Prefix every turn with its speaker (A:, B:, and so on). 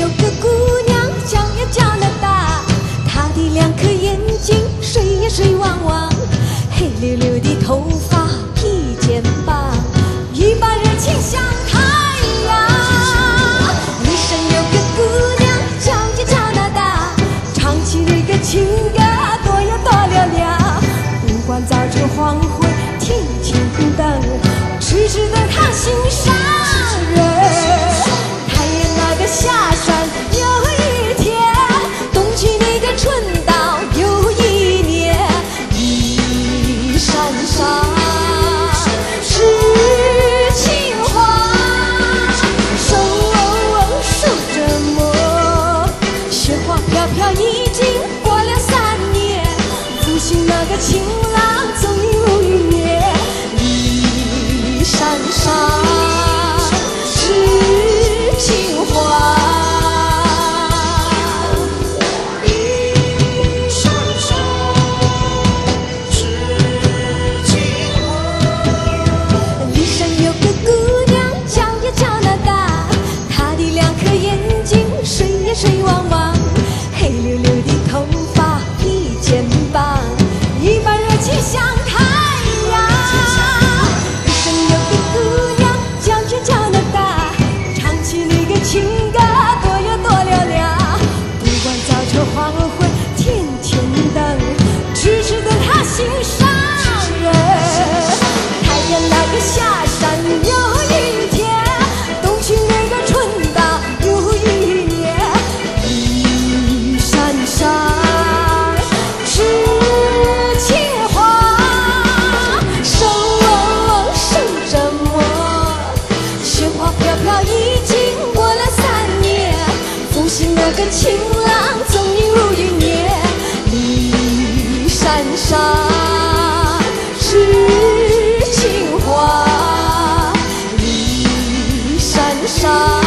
A: 有个姑娘叫呀叫娜大她的两颗眼睛水呀水汪汪黑溜溜的头个情郎总有一年，你山上痴情花，一生痴情。我，
B: 一
A: 生有个姑娘叫呀叫娜嘎，她的两颗眼睛水呀水汪汪。情郎踪影如云烟，一山上，痴情话，山。